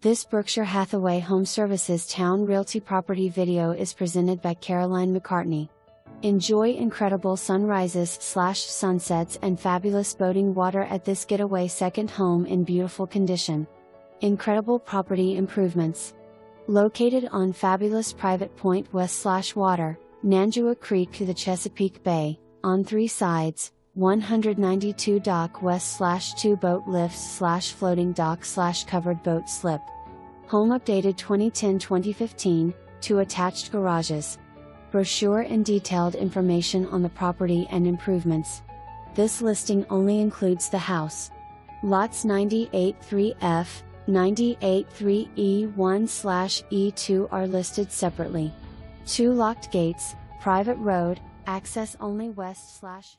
This Berkshire Hathaway Home Services Towne Realty property video is presented by Caroline McCartney. Enjoy incredible sunrises slash sunsets and fabulous boating water at this getaway second home in beautiful condition. Incredible property improvements. Located on fabulous private point west slash water, Nandua Creek to the Chesapeake Bay, on three sides, 192 dock west slash 2 boat lifts slash floating dock slash covered boat slip. Home updated 2010-2015, two attached garages. Brochure and detailed information on the property and improvements. This listing only includes the house. Lots 98.3F, 98.3E1 slash E2 are listed separately. Two locked gates, private road, access only west slash